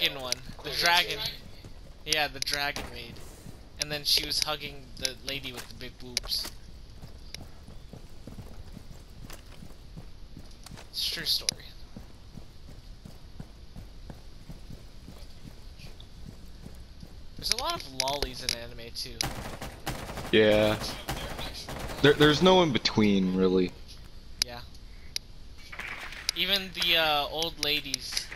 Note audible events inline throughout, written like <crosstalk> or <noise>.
dragon one. The dragon. Yeah, the dragon maid. And then she was hugging the lady with the big boobs. It's a true story. There's a lot of lollies in anime too. Yeah. There, there's no in between, really. Yeah. Even the uh, old ladies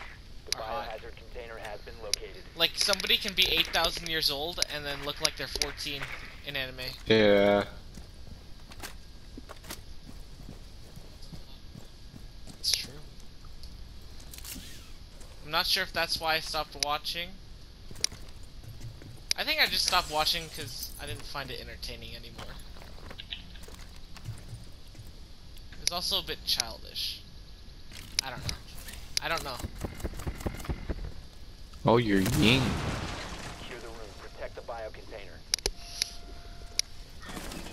The are hot. Biohazard container has been located. Like somebody can be 8,000 years old and then look like they're 14 in anime. Yeah. It's true. I'm not sure if that's why I stopped watching. I think I just stopped watching because I didn't find it entertaining anymore. It's also a bit childish. I don't know. I don't know. Oh, you're ying. Secure the room. Protect the bio container.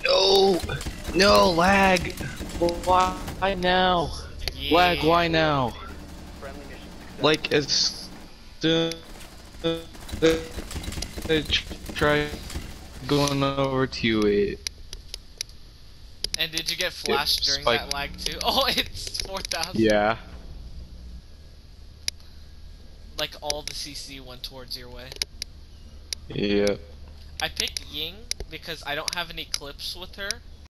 No! No, lag! Why now? Lag, why now? Friendly mission success. Like, as soon I try going over to it. And did you get flashed during spike. that lag too? <laughs> Oh, it's 4,000. Yeah. Like all the CC went towards your way. Yep. I picked Ying because I don't have any clips with her,